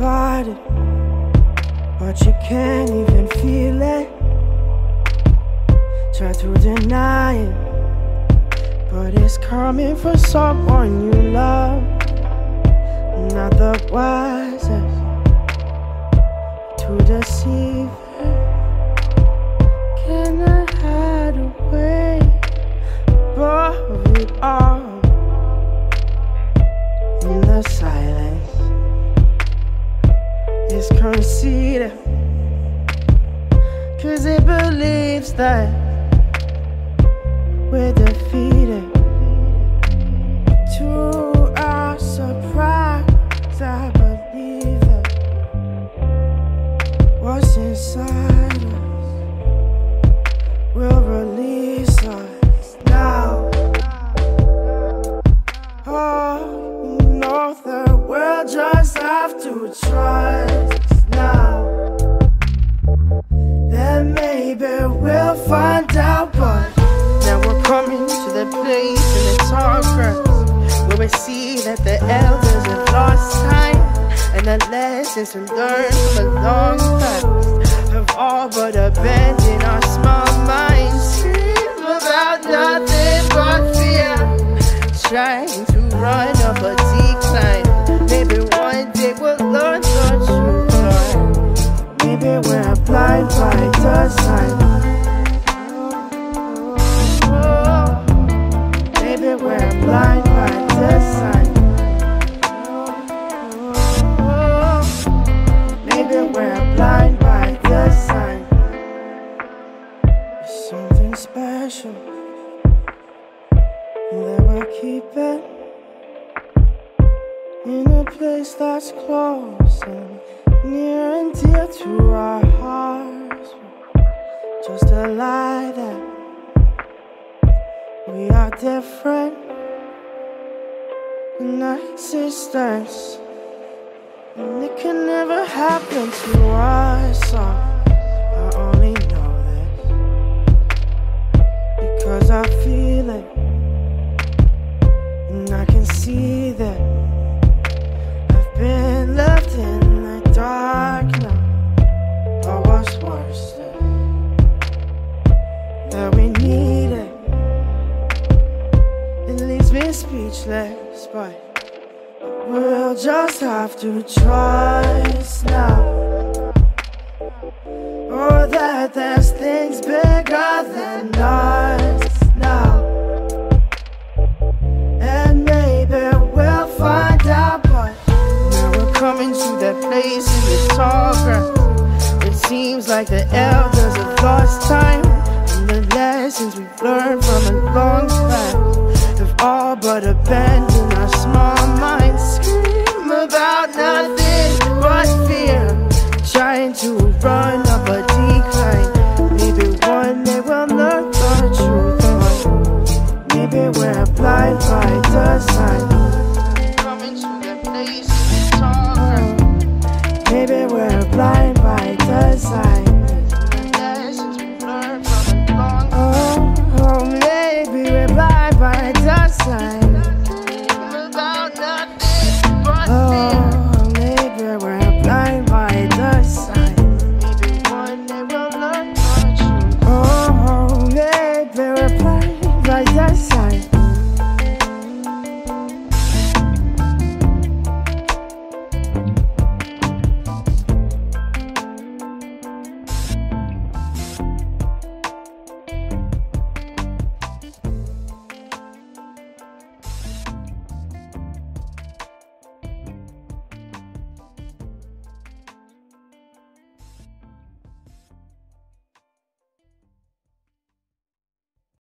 it, but you can't even feel it. Try to deny it, but it's coming from someone you love. Not the wisest to deceive her. Can I hide away above it all Conceited, cause it believes that we're defeated. To our surprise, I believe that what's inside us will release us now. Oh, you know the world just have to trust the place in the tall where we see that the elders have lost time and the lessons to learn from long past have all but abandoned our small minds. Dream about nothing but fear, trying to run up a decline. Maybe one day we'll learn the truth. Maybe we're blind by design. Oh, something special that we're keeping in a place that's close and near and dear to our hearts. Just a lie that we are different in existence. And it can never happen to us. Because I feel it. And I can see that I've been left in the dark now. But what's worse is that we need it. It leaves me speechless, but we'll just have to trust now. Or that there's things bigger than us. like the elders of lost time. And the lessons we've learned from a long time have all but abandoned our small minds. Scream about nothing but fear, trying to run up a decline. Maybe one day we'll learn the truth. Maybe we're blind by design.